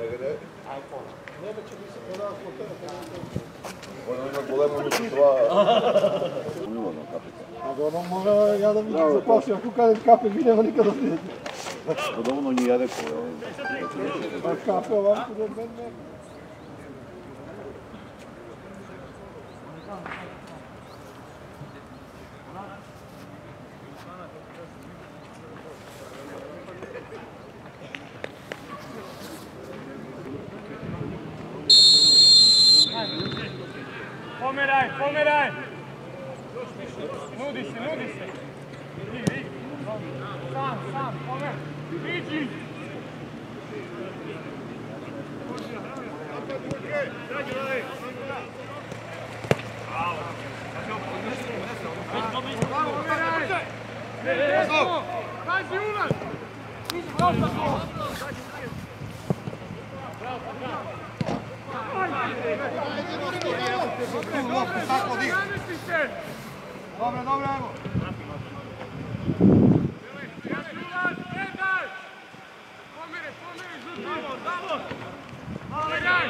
негде. Не, бе, че ми се продава флотера. Оно има големо това. Умила капите. А мога ја да ми ги заплаши, ако каде капе, ми нема никада да Подобно ни јаде која. Капе, овамко, до мен не. Pomeraj, pomeraj! Nudi se, nudi se! Sam, sam, pomeraj! Iđi! Pomeraj! Desno! Pazi ulaz! Davor! Pomeraj!